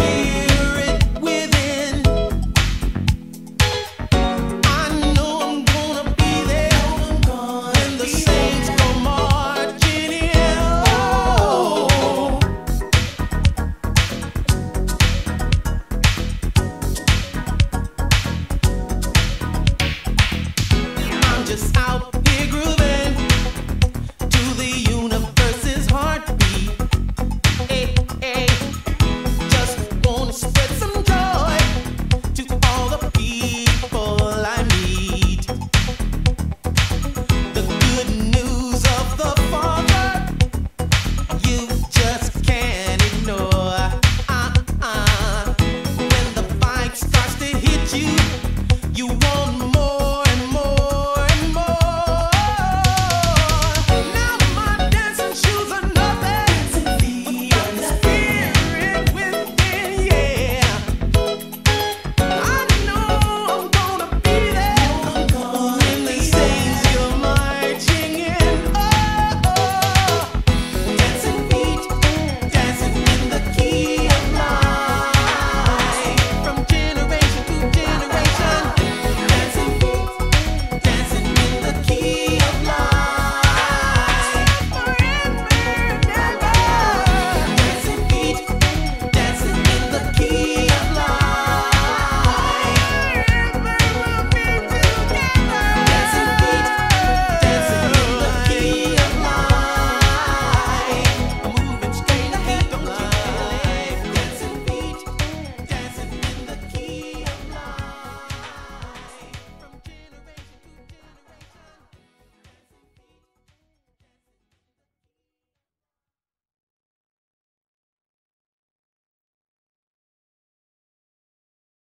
spirit.